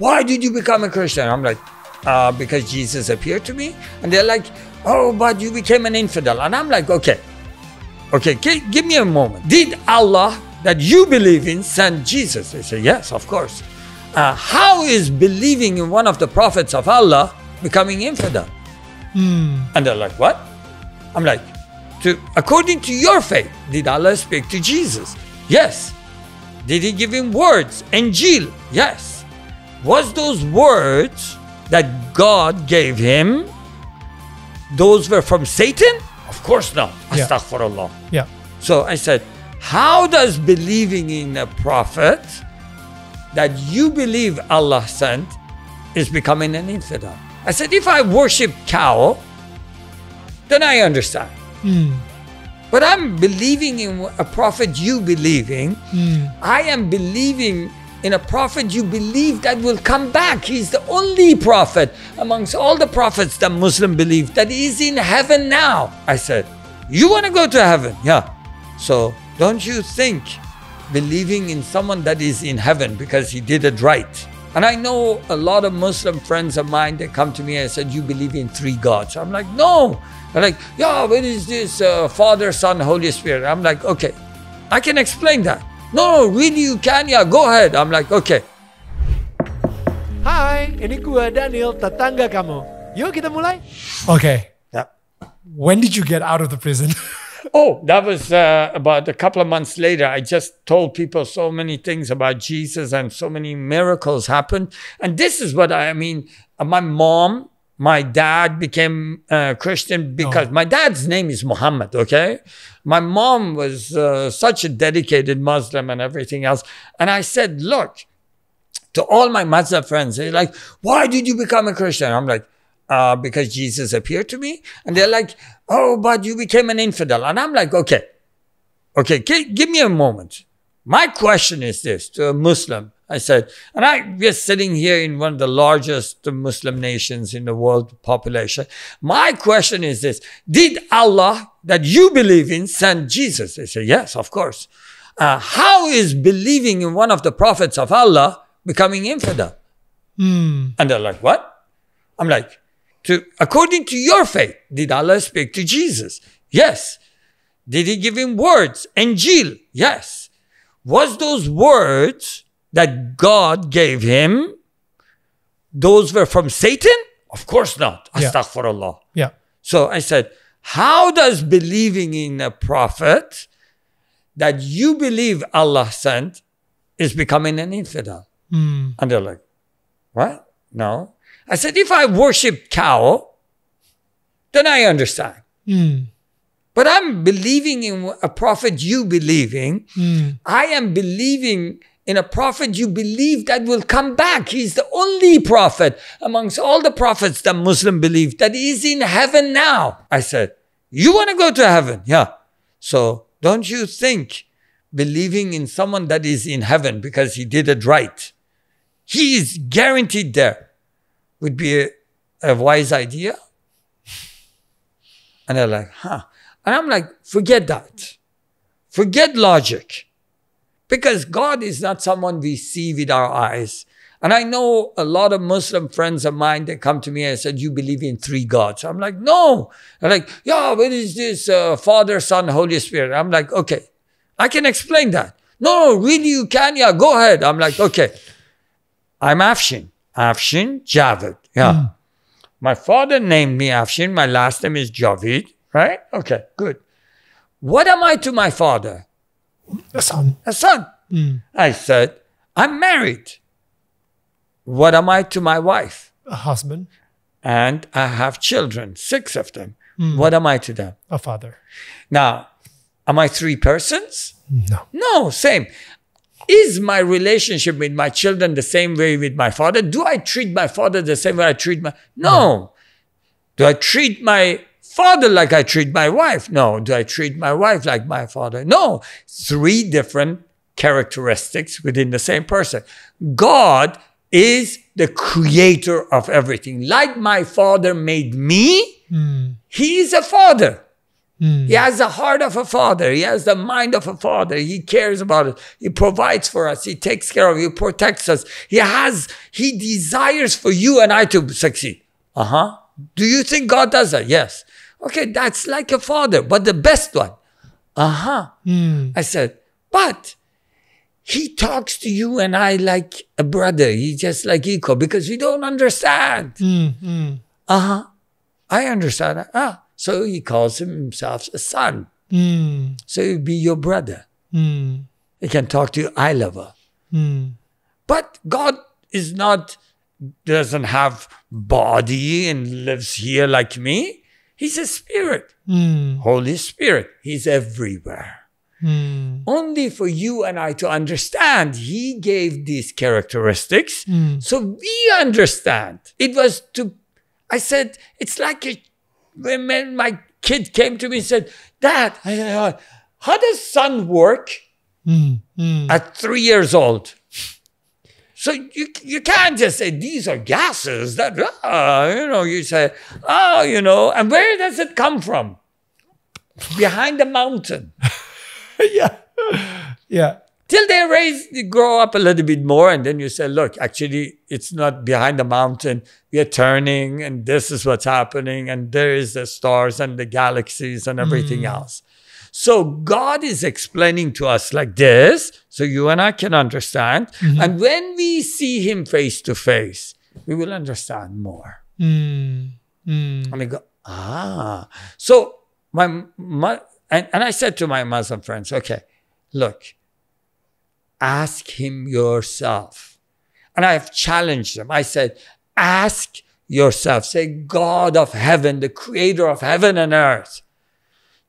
why did you become a Christian? I'm like, uh, because Jesus appeared to me. And they're like, oh, but you became an infidel. And I'm like, okay, okay, g- give me a moment. Did Allah that you believe in send Jesus? They say, yes, of course. Uh, how is believing in one of the prophets of Allah becoming infidel? And they're like, what? I'm like, to, according to your faith, did Allah speak to Jesus? Yes. Did he give him words? Injil? Yes. Was those words that God gave him, those were from Satan? Of course not. Yeah. Astaghfirullah. Yeah. So I said, how does believing in a prophet that you believe Allah sent is becoming an infidel? I said, if I worship cow, then I understand. Hmm. But I'm believing in a prophet you believe in. Hmm. I am believing in a prophet you believe that will come back. He's the only prophet amongst all the prophets that Muslim believe that is in heaven now. I said, You want to go to heaven? Yeah. So don't you think believing in someone that is in heaven because he did it right? And I know a lot of Muslim friends of mine that come to me and said, You believe in three gods. I'm like, No. They're like, Yeah, what is this uh, Father, Son, Holy Spirit? I'm like, Okay, I can explain that. No, no, really, you can? Yeah, go ahead. I'm like, Okay. Hai, ini gua Daniel, tetangga kamu. Yuk kita mulai. Okay. Yeah. When did you get out of the prison? Oh, that was uh, about a couple of months later. I just told people so many things about Jesus and so many miracles happened. And this is what I, I mean. uh, My mom, my dad became uh, Christian because my dad's name is Muhammad, okay? My mom was uh, such a dedicated Muslim and everything else. And I said, look, to all my Muslim friends, they're like, why did you become a Christian? I'm like, uh, because Jesus appeared to me. And they're like, oh, but you became an infidel. And I'm like, okay, okay, gi- give me a moment. My question is this to a Muslim. I said, and I we're sitting here in one of the largest Muslim nations in the world population. My question is this: Did Allah that you believe in send Jesus? They say, yes, of course. Uh, how is believing in one of the prophets of Allah becoming infidel? And they're like, what? I'm like, to according to your faith, did Allah speak to Jesus? Yes. Did he give him words? Injil? Yes. Was those words that God gave him, those were from Satan? Of course not. Yeah. Astaghfirullah. yeah. So I said, how does believing in a prophet that you believe Allah sent is becoming an infidel? Hmm. And they're like, what? No. I said, if I worship cow, then I understand. Hmm. But I'm believing in a prophet you believing. in. Hmm. I am believing in a prophet you believe that will come back. He's the only prophet amongst all the prophets that Muslim believe that is in heaven now. I said, you want to go to heaven? Yeah. So don't you think believing in someone that is in heaven because he did it right, he is guaranteed there, would be a, a wise idea? And they're like, huh. And I'm like, forget that. Forget logic. Because God is not someone we see with our eyes. And I know a lot of Muslim friends of mine that come to me and said, You believe in three gods. I'm like, No. They're like, Yeah, what is this uh, Father, Son, Holy Spirit? I'm like, Okay, I can explain that. No, no, really, you can? Yeah, go ahead. I'm like, Okay, I'm Afshin. Afshin Javid. Yeah. My father named me Afshin. My last name is Javid, right? Okay, good. What am I to my father? A son. A son. Hmm. I said, I'm married. What am I to my wife? A husband. And I have children, six of them. Hmm. What am I to them? A father. Now, am I three persons? No. No, same. Is my relationship with my children the same way with my father? Do I treat my father the same way I treat my No. Do I treat my father like I treat my wife? No. Do I treat my wife like my father? No. Three different characteristics within the same person. God is the creator of everything. Like my father made me, he is a father. He has the heart of a father. He has the mind of a father. He cares about it. He provides for us. He takes care of. He protects us. He has. He desires for you and I to succeed. Uh huh. Do you think God does that? Yes. Okay, that's like a father, but the best one. Uh huh. I said, but he talks to you and I like a brother. He's just like equal because we don't understand. Uh huh. I understand. Ah, so he calls himself a son. So he'll be your brother. He can talk to you. I love her. But God is not doesn't have body and lives here like me. He's a spirit. Hmm. Holy Spirit. He's everywhere. Hmm. Only for you and I to understand. He gave these characteristics. Hmm. So we understand. It was to, I said, it's like a, when my kid came to me and said, Dad, I said, "Uh, how does sun work at three years old? So you you can't just say these are gases that ah, you know you say oh you know and where does it come from? Behind the mountain. yeah. Yeah. Till they raise they grow up a little bit more and then you say look actually it's not behind the mountain we are turning and this is what's happening and there is the stars and the galaxies and everything else. So God is explaining to us like this, so you and I can understand. And when we see Him face to face, we will understand more. And I go, ah. So my, my and, and I said to my Muslim friends, okay, look, ask Him yourself. And I have challenged them. I said, ask yourself. Say, God of heaven, the creator of heaven and earth.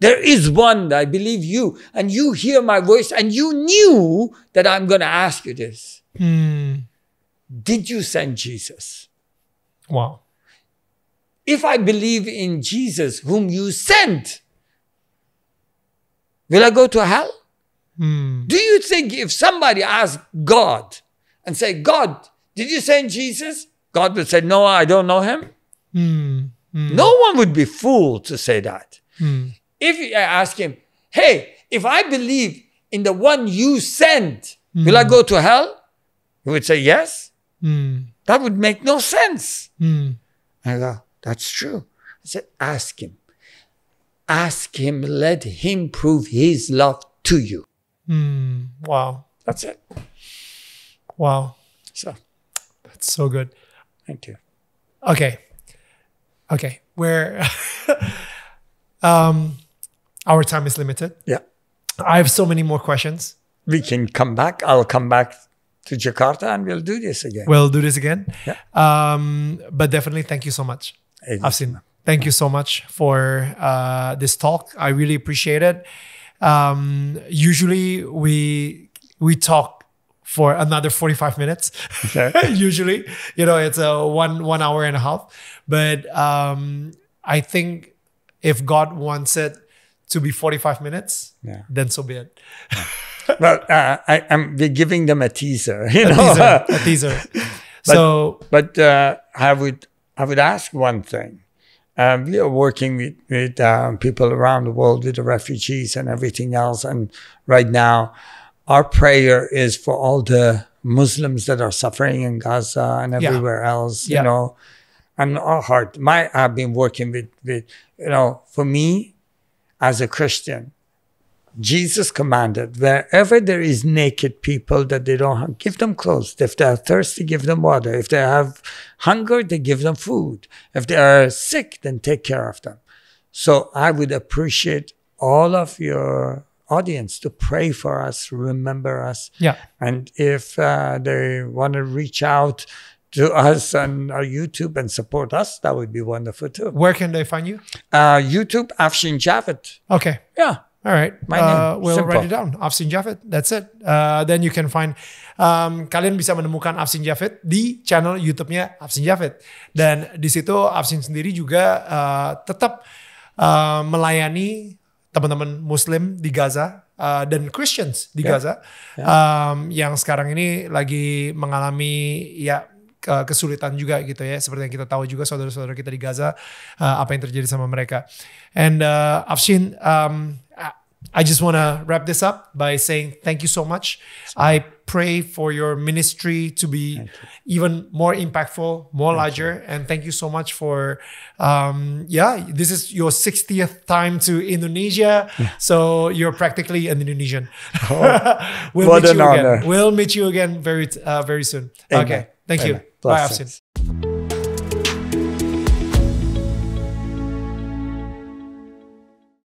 There is one, I believe you, and you hear my voice, and you knew that I'm going to ask you this. Hmm. Did you send Jesus? Wow. If I believe in Jesus, whom you sent, will I go to hell? Hmm. Do you think if somebody asked God and say, God, did you send Jesus? God would say, No, I don't know him. Hmm. No one would be fooled to say that. If I ask him, Hey, if I believe in the one you sent, will I hmm. go to hell? He would say, Yes. Hmm. That would make no sense. Hmm. I go, That's true. I said, Ask him. Ask him, let him prove his love to you. Wow. That's it. Wow. So, That's so good. thank you. Okay. Okay. We're um our time is limited. Yeah. I have so many more questions. We can come back. I'll come back to Jakarta and we'll do this again. We'll do this again. Yeah. Um, but definitely thank you so much. Afsin, thank you so much for uh, this talk. I really appreciate it. Um, usually we we talk for another 45 minutes. Okay. usually, you know, it's a one one hour and a half. But um, I think if God wants it to be 45 minutes, Yeah. then so be it. well, uh, I, I'm we're giving them a teaser, you A know. teaser. a teaser. so But uh, I would I would ask one thing. Um, we are working with with um, people around the world with the refugees and everything else. And right now, our prayer is for all the Muslims that are suffering in Gaza and Yeah. everywhere else. Yeah. You know, and our heart. My I've been working with with you know for me as a Christian. Jesus commanded wherever there is naked people that they don't have, give them clothes. If they are thirsty, give them water. If they have hunger, they give them food. If they are sick, then take care of them. So I would appreciate all of your audience to pray for us, remember us. yeah. And if uh, they want to reach out to us on our YouTube and support us, that would be wonderful too. Where can they find you? Uh, YouTube, Afshin Javed. Okay. Yeah. All right. My Uh, name. we'll Simple. write it down. Afsin Javed. That's it. Uh, then you can find um, kalian bisa menemukan Afsin Javed di channel YouTube-nya Afsin Javed. Dan di situ Afsin sendiri juga uh, tetap uh, melayani teman-teman Muslim di Gaza uh, dan Christians di Ya. Gaza um, yang sekarang ini lagi mengalami ya uh, kesulitan juga gitu ya. Seperti yang kita tahu juga saudara-saudara kita di Gaza uh, apa yang terjadi sama mereka. And uh, Afshin, um, I just want to wrap this up by saying thank you so much. I pray for your ministry to be even more impactful, more larger, and thank you so much for, um, yeah, this is your 60th time to Indonesia, so you're practically an Indonesian. we'll what meet an you honor. again. We'll meet you again very, uh, very soon. Amen. Okay, thank you. Amen. Bye, Blessings. Afsin.